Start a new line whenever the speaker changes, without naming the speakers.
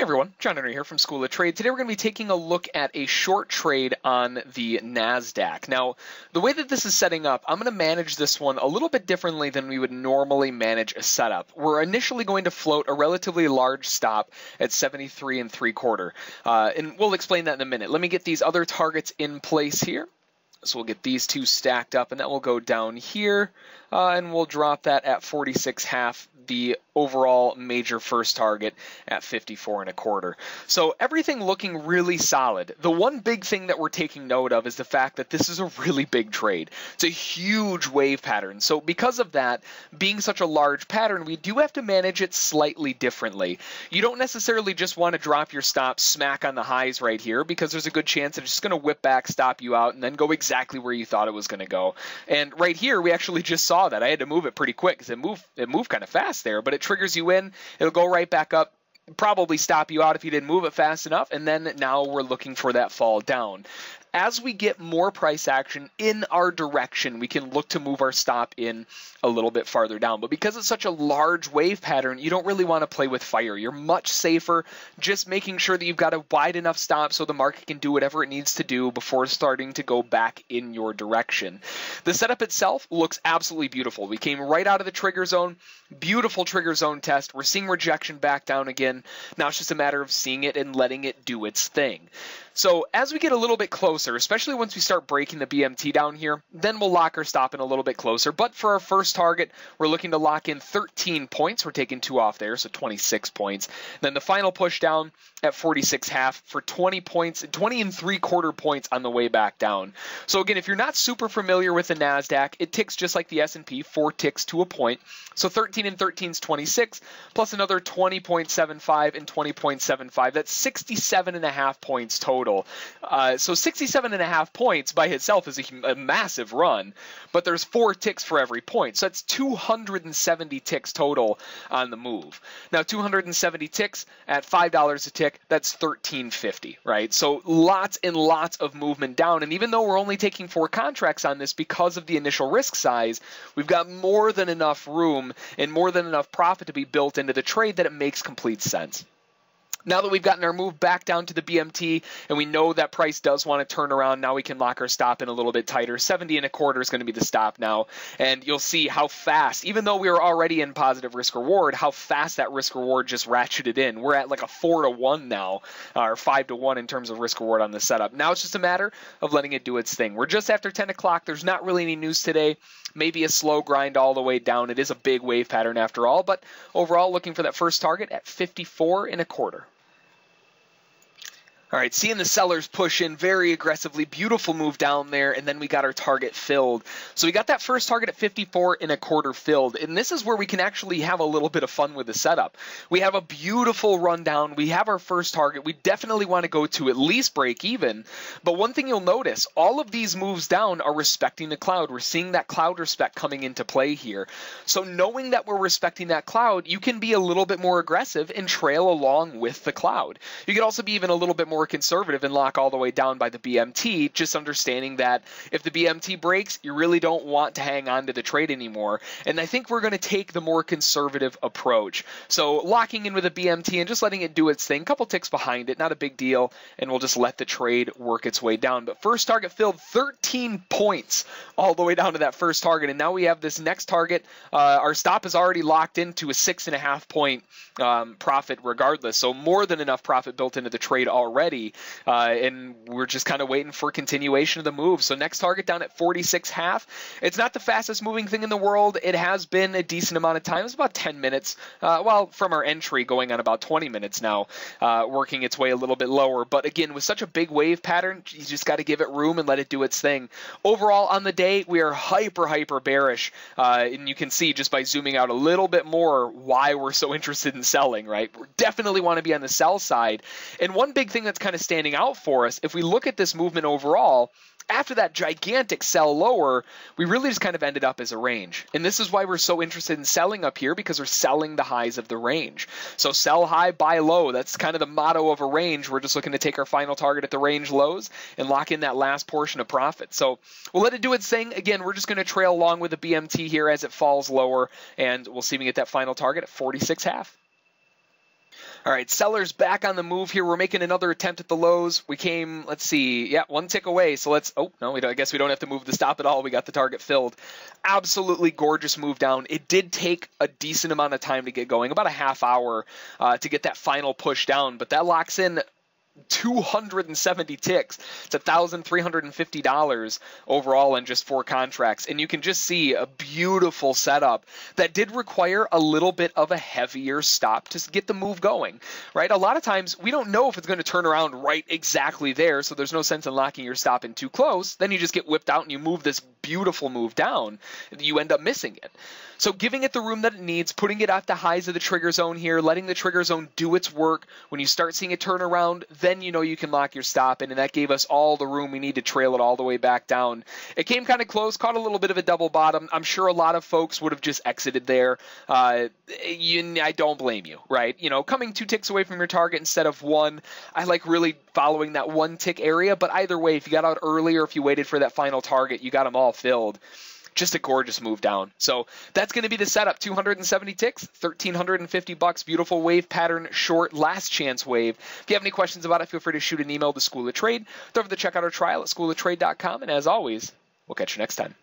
Hey everyone, John Henry here from School of Trade. Today we're going to be taking a look at a short trade on the NASDAQ. Now, the way that this is setting up, I'm going to manage this one a little bit differently than we would normally manage a setup. We're initially going to float a relatively large stop at 73 and 3 quarter. Uh, and we'll explain that in a minute. Let me get these other targets in place here. So we'll get these two stacked up and that will go down here uh, and we'll drop that at 46 half the overall major first target at 54 and a quarter. So everything looking really solid. The one big thing that we're taking note of is the fact that this is a really big trade. It's a huge wave pattern. So because of that, being such a large pattern, we do have to manage it slightly differently. You don't necessarily just want to drop your stop smack on the highs right here because there's a good chance it's just going to whip back, stop you out, and then go exactly where you thought it was going to go. And right here, we actually just saw that. I had to move it pretty quick because it moved, it moved kind of fast there, but it triggers you in. It'll go right back up probably stop you out if you didn't move it fast enough. And then now we're looking for that fall down as we get more price action in our direction, we can look to move our stop in a little bit farther down. But because it's such a large wave pattern, you don't really want to play with fire. You're much safer just making sure that you've got a wide enough stop so the market can do whatever it needs to do before starting to go back in your direction. The setup itself looks absolutely beautiful. We came right out of the trigger zone, beautiful trigger zone test. We're seeing rejection back down again. Now it's just a matter of seeing it and letting it do its thing. So as we get a little bit closer, especially once we start breaking the BMT down here, then we'll lock our stop in a little bit closer. But for our first target, we're looking to lock in 13 points. We're taking two off there, so 26 points. Then the final push down at 46 half for 20 points, 20 and three quarter points on the way back down. So again, if you're not super familiar with the Nasdaq, it ticks just like the S&P, four ticks to a point. So 13 and 13 is 26, plus another 20.75 and 20.75. That's 67 and a half points total. Uh, so 67 and a half points by itself is a, a massive run, but there's four ticks for every point. So that's 270 ticks total on the move. Now 270 ticks at $5 a tick that's 1350, right? So lots and lots of movement down. And even though we're only taking four contracts on this because of the initial risk size, we've got more than enough room and more than enough profit to be built into the trade that it makes complete sense. Now that we've gotten our move back down to the BMT and we know that price does want to turn around, now we can lock our stop in a little bit tighter. 70 and a quarter is going to be the stop now. And you'll see how fast, even though we were already in positive risk reward, how fast that risk reward just ratcheted in. We're at like a 4 to 1 now, uh, or 5 to 1 in terms of risk reward on the setup. Now it's just a matter of letting it do its thing. We're just after 10 o'clock. There's not really any news today. Maybe a slow grind all the way down. It is a big wave pattern after all, but overall looking for that first target at 54 and a quarter. All right, seeing the sellers push in very aggressively, beautiful move down there, and then we got our target filled. So we got that first target at 54 and a quarter filled, and this is where we can actually have a little bit of fun with the setup. We have a beautiful rundown. We have our first target. We definitely want to go to at least break even. But one thing you'll notice, all of these moves down are respecting the cloud. We're seeing that cloud respect coming into play here. So knowing that we're respecting that cloud, you can be a little bit more aggressive and trail along with the cloud. You can also be even a little bit more more conservative and lock all the way down by the BMT, just understanding that if the BMT breaks, you really don't want to hang on to the trade anymore. And I think we're going to take the more conservative approach. So locking in with a BMT and just letting it do its thing, couple ticks behind it, not a big deal, and we'll just let the trade work its way down. But first target filled 13 points all the way down to that first target, and now we have this next target. Uh, our stop is already locked into a six and a half point um, profit regardless, so more than enough profit built into the trade already already, uh, and we're just kind of waiting for continuation of the move. So next target down at 46 half. It's not the fastest moving thing in the world. It has been a decent amount of time. It's about 10 minutes. Uh, well, from our entry, going on about 20 minutes now, uh, working its way a little bit lower. But again, with such a big wave pattern, you just got to give it room and let it do its thing. Overall, on the day, we are hyper, hyper bearish, uh, and you can see just by zooming out a little bit more why we're so interested in selling. Right, we definitely want to be on the sell side. And one big thing that's kind of standing out for us. If we look at this movement overall, after that gigantic sell lower, we really just kind of ended up as a range. And this is why we're so interested in selling up here because we're selling the highs of the range. So sell high, buy low. That's kind of the motto of a range. We're just looking to take our final target at the range lows and lock in that last portion of profit. So we'll let it do its thing. Again, we're just going to trail along with the BMT here as it falls lower, and we'll see if we get that final target at 46 half. All right, sellers back on the move here. We're making another attempt at the lows. We came, let's see, yeah, one tick away. So let's, oh, no, I guess we don't have to move the stop at all. We got the target filled. Absolutely gorgeous move down. It did take a decent amount of time to get going, about a half hour uh, to get that final push down, but that locks in 270 ticks. It's $1,350 overall in just four contracts. And you can just see a beautiful setup that did require a little bit of a heavier stop to get the move going, right? A lot of times we don't know if it's going to turn around right exactly there, so there's no sense in locking your stop in too close. Then you just get whipped out and you move this beautiful move down. You end up missing it. So giving it the room that it needs, putting it at the highs of the trigger zone here, letting the trigger zone do its work. When you start seeing it turn around, then you know you can lock your stop in, and that gave us all the room we need to trail it all the way back down. It came kind of close, caught a little bit of a double bottom. I'm sure a lot of folks would have just exited there. Uh, you, I don't blame you, right? You know, coming two ticks away from your target instead of one, I like really following that one tick area. But either way, if you got out early or if you waited for that final target, you got them all filled just a gorgeous move down. So that's going to be the setup. 270 ticks, 1350 bucks. Beautiful wave pattern, short, last chance wave. If you have any questions about it, feel free to shoot an email to School of Trade. Don't forget to check out our trial at schooloftrade.com. And as always, we'll catch you next time.